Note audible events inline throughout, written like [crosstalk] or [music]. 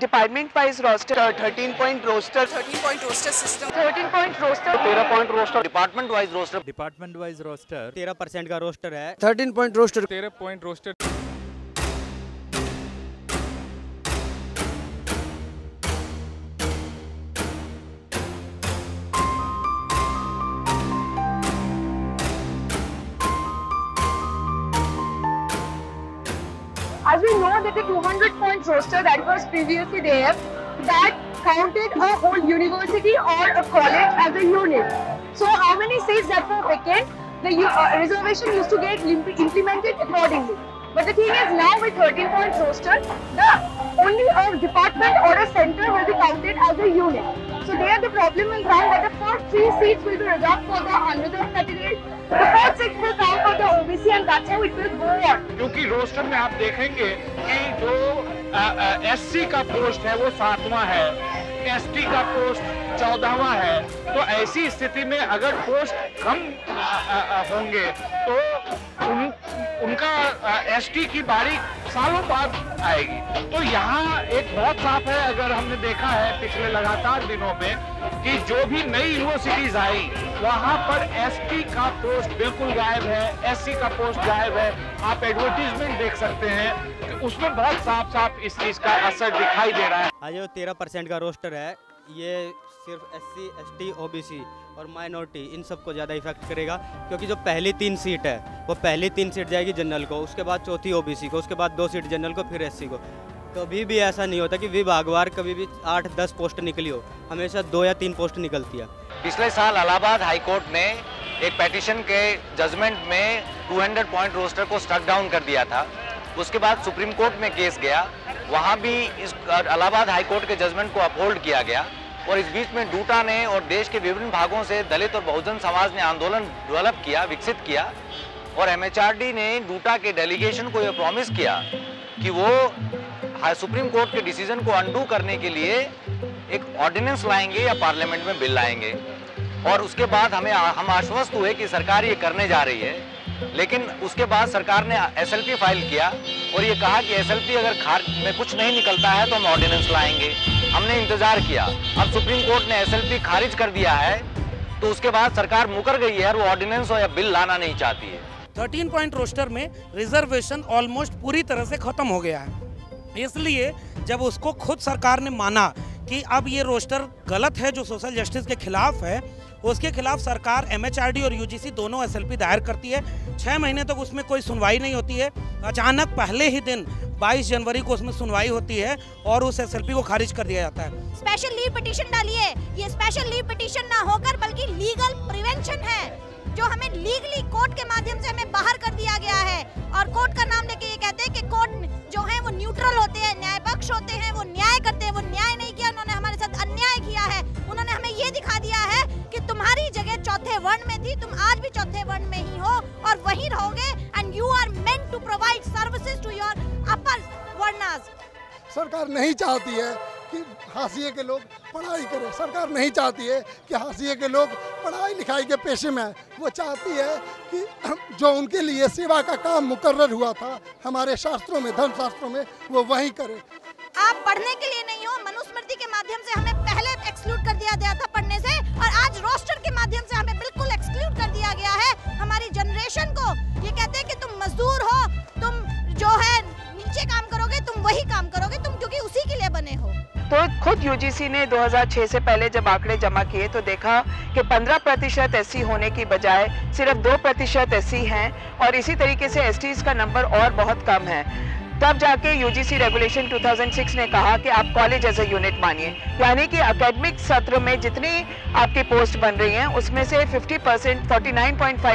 Department wise roster 13 point roster thirteen point roster system thirteen point roster 13 point roster department wise roster department wise roster तेरह percent का roster है। Thirteen point roster तेरह point roster As we know that the 200 point roster that was previously there, that counted a whole university or a college as a unit. So how many seats that were vacant, the uh, reservation used to get implemented accordingly. But the thing is now with 13 point roster, the only a department or a center will be counted as a unit. So there the problem will come that the first three seats will be reserved for the unreserved categories. The fourth seat will come for the OBC and that's how it will go on. क्योंकि roster में आप देखेंगे कि जो SC का post है वो सातवां है एसटी का पोस्ट चौदहवां है तो ऐसी स्थिति में अगर पोस्ट कम अ, अ, अ, होंगे तो उन, उनका एसटी की बारी सालों बाद आएगी। तो यहाँ एक बहुत साफ़ है, अगर हमने देखा है पिछले लगातार दिनों में, कि जो भी नई यूनिवर्सिटीज आई, वहाँ पर एसटी का पोस्ट बिल्कुल गायब है एससी का पोस्ट गायब है। आप एडवर्टीजमेंट देख सकते हैं कि उसमें बहुत साफ़ साफ़ इस चीज़ का असर दिखाई दे रहा है। आज तेरह परसेंट का रोस्टर है। ये सिर्फ़ S C S T O B C और माइनॉरिटी, इन सबको ज़्यादा इफ़ेक्ट करेगा, क्योंकि जो पहली तीन सीट है, वो पहली तीन सीट जाएगी जनरल को, उसके बाद चौथी ओ बी सी को, उसके बाद दो सीट जनरल को, फिर एस सी को। कभी भी ऐसा नहीं होता कि विभागवार कभी भी आठ, दस पोस्ट निकली हो, हमेशा दो या तीन पोस्ट निकलती है। पिछले साल इलाहाबाद हाई कोर्ट ने एक पेटिशन के जजमेंट में 200 पॉइंट रोस्टर को स्टक डाउन कर दिया था। उसके बाद सुप्रीम कोर्ट में केस गया, वहाँ भी इस इलाहाबाद हाई कोर्ट के जजमेंट को अपहोल्ड किया गया। और इस बीच में डूटा ने और देश के विभिन्न भागों से दलित और बहुजन समाज ने आंदोलन डेवलप किया, विकसित किया और एमएचआरडी ने डूटा के डेलीगेशन को यह प्रॉमिस किया कि वो सुप्रीम कोर्ट के डिसीज़न को अंडू करने के लिए एक ऑर्डिनेंस लाएँगे या पार्लियामेंट में बिल लाएँगे। और उसके बाद हमें हम आश्वस्त हुए कि सरकार ये करने जा रही है। लेकिन उसके बाद सरकार ने एसएलपी फ़ाइल किया और ये कहा कि एसएलपी अगर खार में कुछ नहीं निकलता है तो हम ऑर्डिनेंस लाएँगे। हमने इंतज़ार किया। अब सुप्रीम कोर्ट ने एसएलपी खारिज कर दिया है तो उसके बाद सरकार मुकर गई है और वो ऑर्डिनेंस या बिल लाना नहीं चाहती है। 13 पॉइंट रोस्टर में रिजर्वेशन ऑलमोस्ट पूरी तरह से खत्म हो गया है। इसलिए जब उसको खुद सरकार ने माना कि अब ये रोस्टर गलत है जो सोशल जस्टिस के खिलाफ है, उसके खिलाफ सरकार एमएचआरडी और यूजीसी दोनों एसएलपी दायर करती है। छः महीने तक तो उसमें कोई सुनवाई नहीं होती है। अचानक पहले ही दिन 22 जनवरी को उसमें सुनवाई होती है और उस एसएलपी को खारिज कर दिया जाता है। स्पेशल लीव पिटीशन डालिए। ये स्पेशल लीव पिटीशन ना होकर बल्कि लीगल प्रिवेंशन है, जो हमें लीगली कोर्ट के माध्यम से हमें बाहर कर दिया गया है। और कोर्ट का नाम लेके ये कहते हैं कि कोर्ट जो है वो न्यूट्रल होते हैं न्याय पक्ष होते हैं, वो न्याय करते हैं, वो न्याय नहीं किया, उन्होंने हमारे साथ अन्याय किया है। उन्होंने हमें ये दिखा दिया है कि तुम्हारी जगह चौथे वर्ण में थी, तुम आज भी चौथे वर्ण में ही हो और वहीं रहोगे and you are meant to provide services to your varnas सरकार नहीं चाहती है कि हाशिए के लोग पढ़ाई करें। सरकार नहीं चाहती है कि हाशिए के लोग पढ़ाई लिखाई के पेशे में आए। वो चाहती है कि जो उनके लिए सेवा का काम मुकर्र हुआ था हमारे शास्त्रों में धर्म शास्त्रों में वो वही करे। आप पढ़ने के लिए नहीं हो मनुस्मृति के माध्यम से हमें यूजीसी ने 2006 से पहले जब आंकड़े जमा किए तो देखा कि 15 प्रतिशत एस होने की बजाय सिर्फ़ 2 प्रतिशत एस हैं और इसी तरीके से एस का नंबर और बहुत कम है। तब जाके यूजीसी रेगुलेशन 2006 ने कहा कि आप कॉलेज एज ए यूनिट मानिए। यानी कि एकेडमिक सत्र में जितनी आपकी पोस्ट बन रही हैं, उसमें से 50 परसेंट फोर्टी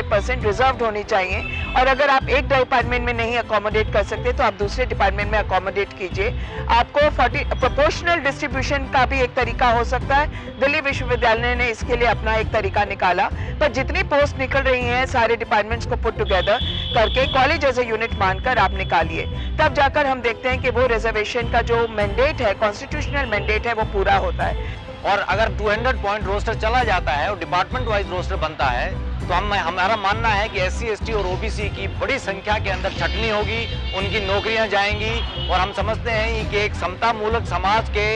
परसेंट रिज़र्व होनी चाहिए। और अगर आप एक डिपार्टमेंट में नहीं अकोमोडेट कर सकते तो आप दूसरे डिपार्टमेंट में अकोमोडेट कीजिए। आपको 40 प्रोपोर्शनल डिस्ट्रीब्यूशन का भी एक तरीका हो सकता है। दिल्ली विश्वविद्यालय ने इसके लिए अपना एक तरीका निकाला। पर जितनी पोस्ट निकल रही हैं, सारे डिपार्टमेंट्स को पुट टुगेदर करके कॉलेज एज ए यूनिट मानकर आप निकालिए। तब जाकर हम देखते हैं कि वो रिजर्वेशन का जो मैंडेट है कॉन्स्टिट्यूशनल मैंडेट है, वो पूरा होता है। और अगर 200 पॉइंट रोस्टर चला जाता है और डिपार्टमेंट वाइज रोस्टर बनता है तो हम, हमारा मानना है कि एस सी और ओबीसी की बड़ी संख्या के अंदर छटनी होगी, उनकी नौकरियाँ जाएँगी, और हम समझते हैं कि एक समता मूलक समाज के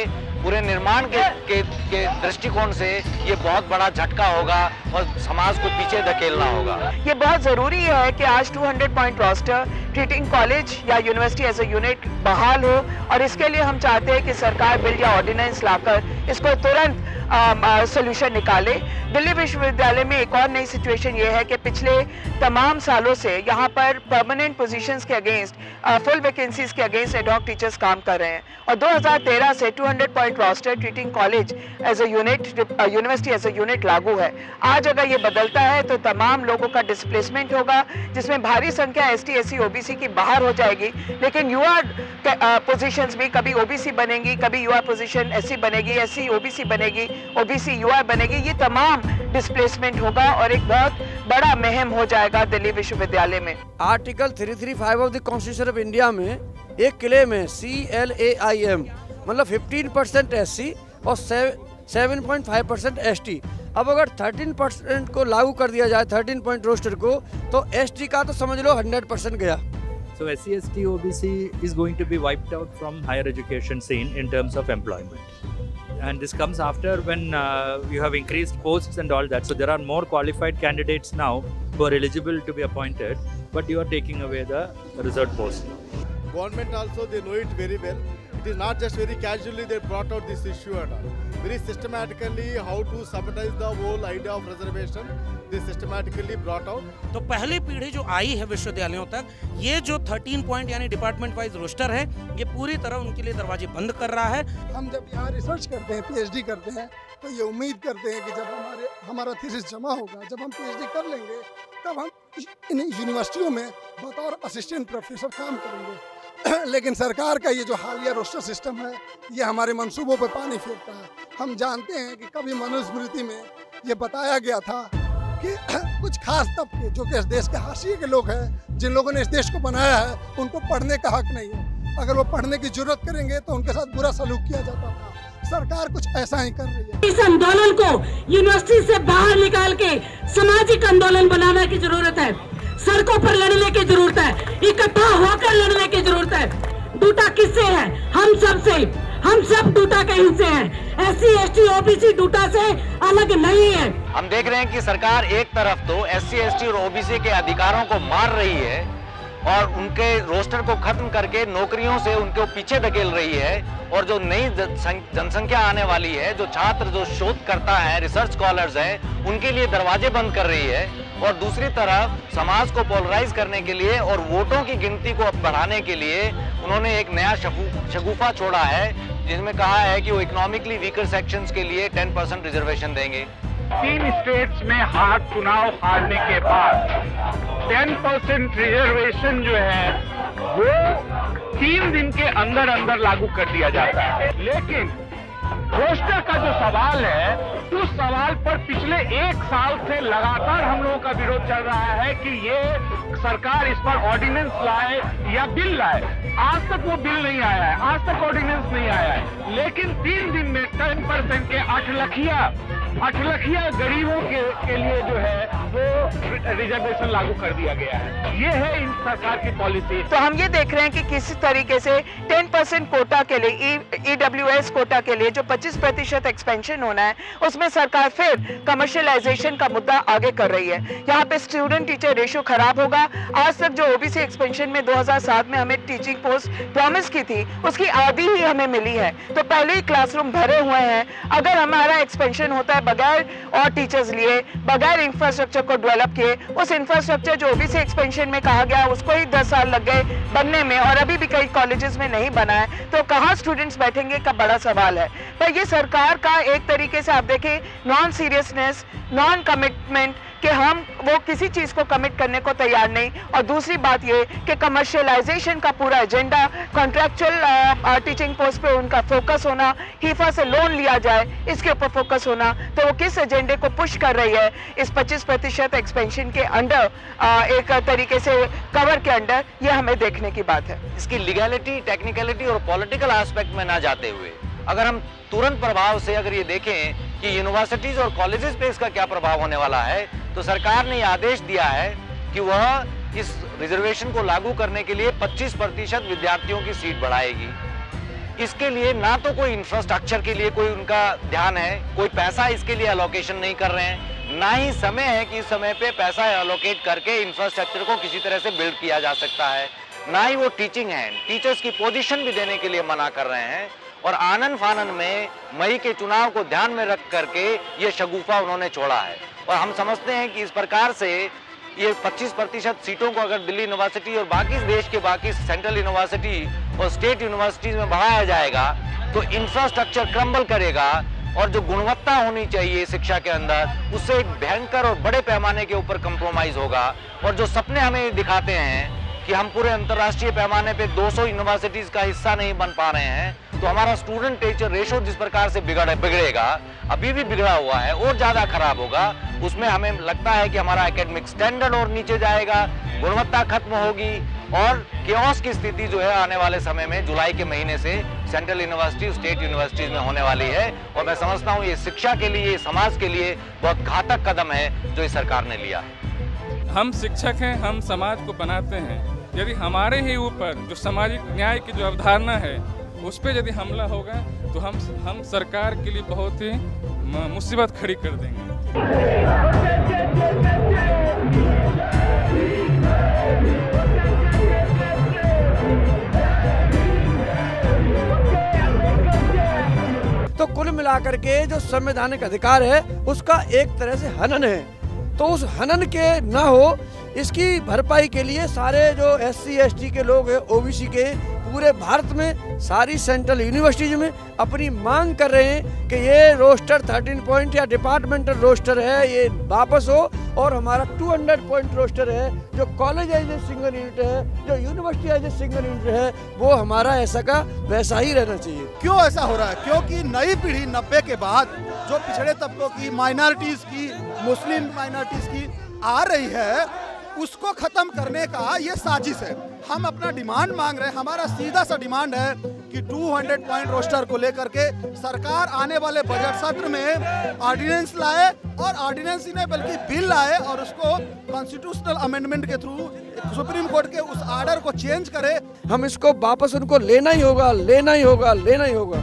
पूरे निर्माण के, के, के दृष्टिकोण से ये बहुत बड़ा झटका होगा और समाज को पीछे धकेलना होगा। ये बहुत ज़रूरी है कि आज 200 पॉइंट रोस्टर ट्रीटिंग कॉलेज या यूनिवर्सिटी एज ए यूनिट बहाल हो और इसके लिए हम चाहते हैं कि सरकार बिल या ऑर्डिनेंस लाकर इसको तुरंत सोल्यूशन निकाले। दिल्ली विश्वविद्यालय में एक और नई सिचुएशन ये है कि पिछले तमाम सालों से यहाँ पर परमानेंट पोजीशंस के अगेंस्ट फुल वैकेंसीज के अगेंस्ट एडॉक टीचर्स काम कर रहे हैं। और 2013 से 200 point roster treating college as unit university as unit लागू है। आज अगर ये बदलता है तो तमाम लोगों का डिस्प्लेसमेंट होगा, जिसमें भारी संख्या एस टी एस सी की बाहर हो जाएगी। लेकिन युवा पोजीशंस भी कभी ओबीसी बनेंगी, कभी युवा पोजीशन एस बनेगी एस सी बनेगी ओबीसी युवा बनेगी, ये तमाम डिस्प्लेसमेंट होगा और एक बहुत बड़ा महम हो जाएगा दिल्ली विश्वविद्यालय में। Article 335 of the constitution of India में एक क्लेम है C L A I am मतलब 15 परसेंट एस और seven point five percent S अब अगर 13 परसेंट को लागू कर दिया जाए 13 पॉइंट रोस्टर को तो एसटी का तो समझ लो 100 परसेंट गया So SC, ST, OBC is going to be wiped out from higher education scene in terms of employment. and this comes after when uh, you have increased posts and all that. So there are more qualified candidates now who are eligible to be appointed, but you are taking away the reserved post. Government also they know it very well. It is not just very casually they brought out this issue and all. Very systematically how to sabotage the whole idea of reservation. They systematically brought out. तो पहली पीढ़ी जो आई है विश्वविद्यालयों तक ये जो 13 point यानी डिपार्टमेंट वाइज रोस्टर है ये पूरी तरह उनके लिए दरवाजे बंद कर रहा है हम जब यहाँ रिसर्च करते हैं पीएचडी करते हैं तो ये उम्मीद करते हैं कि जब हमारे हमारा थीसिस जमा होगा जब हम पीएचडी कर लेंगे तब हम इन यूनिवर्सिटियों में बतौर असिस्टेंट प्रोफेसर काम करेंगे [coughs] लेकिन सरकार का ये जो हालिया रोस्टर सिस्टम है, ये हमारे मंसूबों पर पानी फेरता है। हम जानते हैं कि कभी मनुस्मृति में ये बताया गया था कि [coughs] कुछ खास तबके जो कि इस देश के हाशिए के लोग हैं, जिन लोगों ने इस देश को बनाया है, उनको पढ़ने का हक नहीं है। अगर वो पढ़ने की ज़रूरत करेंगे तो उनके साथ बुरा सलूक किया जाता था। सरकार कुछ ऐसा ही कर रही है। इस आंदोलन को यूनिवर्सिटी से बाहर निकाल के सामाजिक आंदोलन बनाने की ज़रूरत है। सड़कों पर लड़ने की ज़रूरत है। इकट्ठा होकर लड़ने की ज़रूरत है। डूटा किससे है? हम सबसे हम सब डूटा के हिस्से हैं। S C S T OBC DUTA से अलग नहीं है। हम देख रहे हैं कि सरकार एक तरफ़ तो एस सी एस टी और ओबीसी के अधिकारों को मार रही है। और उनके रोस्टर को खत्म करके नौकरियों से उनको पीछे धकेल रही है और जो नई जनसंख्या आने वाली है, जो छात्र जो शोध करता है रिसर्च स्कॉलर्स हैं, उनके लिए दरवाजे बंद कर रही है। और दूसरी तरफ़ समाज को पोलराइज करने के लिए और वोटों की गिनती को बढ़ाने के लिए उन्होंने एक नया शगुफा छोड़ा है, जिसमें कहा है कि वो इकोनॉमिकली वीकर सेक्शंस के लिए 10 परसेंट रिजर्वेशन देंगे। तीन स्टेट्स में हार चुनाव हारने के बाद 10 परसेंट रिजर्वेशन जो है, वो तीन दिन के अंदर अंदर लागू कर दिया जाता है। लेकिन रोस्टर का जो सवाल है उस सवाल पर पिछले एक साल से लगातार हम लोगों का विरोध चल रहा है कि ये सरकार इस पर ऑर्डिनेंस लाए या बिल लाए। आज तक वो बिल नहीं आया है आज तक ऑर्डिनेंस नहीं आया है। लेकिन तीन दिन में टेन परसेंट के आठ लखिया अठलखिया गरीबों के, के लिए जो है वो रिजर्वेशन लागू कर दिया गया है। ये है इन सरकार की पॉलिसी तो हम ये देख रहे हैं कि किस तरीके से 10 परसेंट कोटा के लिए ईडब्ल्यूएस कोटा के लिए जो 25 प्रतिशत एक्सपेंशन होना है, उसमें सरकार फिर कमर्शियलाइजेशन का मुद्दा आगे कर रही है। यहाँ पे स्टूडेंट टीचर रेशियो खराब होगा। आज तक जो ओबीसी एक्सपेंशन में 2007 में हमें टीचिंग पोस्ट प्रॉमिस की थी, उसकी आधी ही हमें मिली है। तो पहले ही क्लासरूम भरे हुए हैं। अगर हमारा एक्सपेंशन होता है बगैर और टीचर्स लिए, बगैर इंफ्रास्ट्रक्चर को डेवलप किए। उस इंफ्रास्ट्रक्चर जो ओबीसी एक्सपेंशन में कहा गया, उसको ही दस साल लग गए बनने में और अभी भी कई कॉलेजेस में नहीं बना है। तो कहाँ स्टूडेंट्स बैठेंगे का बड़ा सवाल है। पर ये सरकार का एक तरीके से आप देखें नॉन सीरियसनेस नॉन कमिटमेंट कि हम वो किसी चीज़ को कमिट करने को तैयार नहीं। और दूसरी बात ये कि कमर्शियलाइजेशन का पूरा एजेंडा कॉन्ट्रेक्चुअल टीचिंग पोस्ट पे उनका फोकस होना हीफा से लोन लिया जाए, इसके ऊपर फोकस होना तो वो किस एजेंडे को पुश कर रही है, इस 25 प्रतिशत एक्सपेंशन के अंडर एक तरीके से कवर के अंडर ये हमें देखने की बात है। इसकी लीगैलिटी टेक्निकलिटी और पॉलिटिकल एस्पेक्ट में ना जाते हुए, अगर हम तुरंत प्रभाव से अगर ये देखें कि यूनिवर्सिटीज और कॉलेजेस पे इसका क्या प्रभाव होने वाला है तो सरकार ने आदेश दिया है कि वह इस रिजर्वेशन को लागू करने के लिए 25 प्रतिशत विद्यार्थियों की सीट बढ़ाएगी। इसके लिए ना तो कोई इंफ्रास्ट्रक्चर के लिए कोई उनका ध्यान है, कोई पैसा इसके लिए अलोकेशन नहीं कर रहे हैं, ना ही समय है कि इस समय पे पैसा अलोकेट करके इंफ्रास्ट्रक्चर को किसी तरह से बिल्ड किया जा सकता है। ना ही वो टीचिंग है टीचर्स की पोजीशन भी देने के लिए मना कर रहे हैं और आनंद फानन में मई के चुनाव को ध्यान में रख करके ये शगुफा उन्होंने छोड़ा है। और हम समझते हैं कि इस प्रकार से ये 25 प्रतिशत सीटों को अगर दिल्ली यूनिवर्सिटी और बाकी देश के बाकी सेंट्रल यूनिवर्सिटी और स्टेट यूनिवर्सिटीज में बढ़ाया जाएगा तो इंफ्रास्ट्रक्चर क्रम्बल करेगा और जो गुणवत्ता होनी चाहिए शिक्षा के अंदर, उससे एक भयंकर और बड़े पैमाने के ऊपर कंप्रोमाइज होगा। और जो सपने हमें दिखाते हैं कि हम पूरे अंतर्राष्ट्रीय पैमाने पे 200 यूनिवर्सिटीज का हिस्सा नहीं बन पा रहे हैं तो हमारा स्टूडेंट टीचर रेशो जिस प्रकार से बिगड़ बिगड़ेगा, अभी भी बिगड़ा हुआ है और ज़्यादा खराब होगा, उसमें हमें लगता है कि हमारा एकेडमिक स्टैंडर्ड और नीचे जाएगा, गुणवत्ता खत्म होगी और केओस की स्थिति जो है आने वाले समय में, जुलाई के महीने से सेंट्रल यूनिवर्सिटी स्टेट यूनिवर्सिटीज में होने वाली है और मैं समझता हूँ ये शिक्षा के लिए, समाज के लिए बहुत घातक कदम है जो इस सरकार ने लिया हम शिक्षक हैं, हम समाज को बनाते हैं। यदि हमारे ही ऊपर जो सामाजिक न्याय की जो अवधारणा है उस पर यदि हमला होगा तो हम हम सरकार के लिए बहुत ही मुसीबत खड़ी कर देंगे। तो कुल मिलाकर के जो संवैधानिक अधिकार है, उसका एक तरह से हनन है। तो उस हनन के ना हो, इसकी भरपाई के लिए सारे जो एस सी के लोग हैं ओबीसी के पूरे भारत में, सारी सेंट्रल यूनिवर्सिटीज में अपनी मांग कर रहे हैं कि ये रोस्टर 13 पॉइंट या डिपार्टमेंटल रोस्टर है, ये वापस हो और हमारा 200 पॉइंट रोस्टर है, जो college as a single unit है, जो university as a single unit है, वो हमारा ऐसा का वैसा ही रहना चाहिए। क्यों ऐसा हो रहा है? क्योंकि नई पीढ़ी नब्बे के बाद जो पिछड़े तबकों की माइनॉरिटीज की, मुस्लिम माइनॉरिटीज की आ रही है उसको खत्म करने का ये साजिश है। हम अपना डिमांड मांग रहे हैं हमारा सीधा सा डिमांड है कि 200 पॉइंट रोस्टर को लेकर के सरकार आने वाले बजट सत्र में ऑर्डिनेंस लाए और ऑर्डिनेंस ही नहीं बल्कि बिल लाए और उसको कॉन्स्टिट्यूशनल अमेंडमेंट के थ्रू सुप्रीम कोर्ट के उस आर्डर को चेंज करे। हम इसको वापस उनको लेना ही होगा लेना ही होगा लेना ही होगा।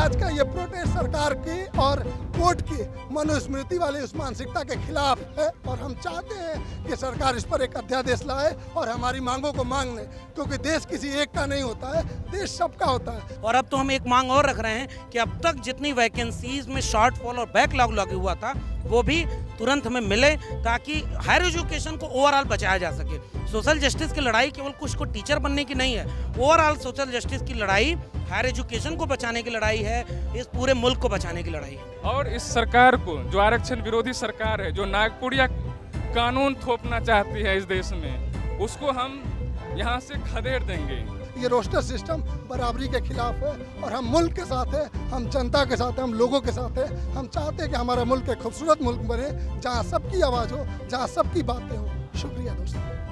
आज का ये प्रोटेस्ट सरकार की और कोर्ट की मनुस्मृति वाली उस मानसिकता के खिलाफ है और हम चाहते हैं कि सरकार इस पर एक अध्यादेश लाए और हमारी मांगों को मांग ले, क्योंकि देश किसी एक का नहीं होता है, देश सबका होता है। और अब तो हम एक मांग और रख रहे हैं कि अब तक जितनी वैकेंसीज में शॉर्ट फॉल और बैकलॉग लगे हुआ था, वो भी तुरंत हमें मिले ताकि हायर एजुकेशन को ओवरऑल बचाया जा सके। सोशल जस्टिस की लड़ाई केवल कुछ को टीचर बनने की नहीं है ओवरऑल सोशल जस्टिस की लड़ाई हायर एजुकेशन को बचाने की लड़ाई है, इस पूरे मुल्क को बचाने की लड़ाई है। और इस सरकार को, जो आरक्षण विरोधी सरकार है, जो नागपुरिया कानून थोपना चाहती है इस देश में, उसको हम यहाँ से खदेड़ देंगे। ये रोस्टर सिस्टम बराबरी के खिलाफ है और हम मुल्क के साथ है, हम जनता के साथ है, हम लोगों के साथ है। हम चाहते हैं कि हमारा मुल्क एक खूबसूरत मुल्क बने, जहाँ सबकी आवाज़ हो, जहाँ सबकी बातें हो। शुक्रिया दोस्तों।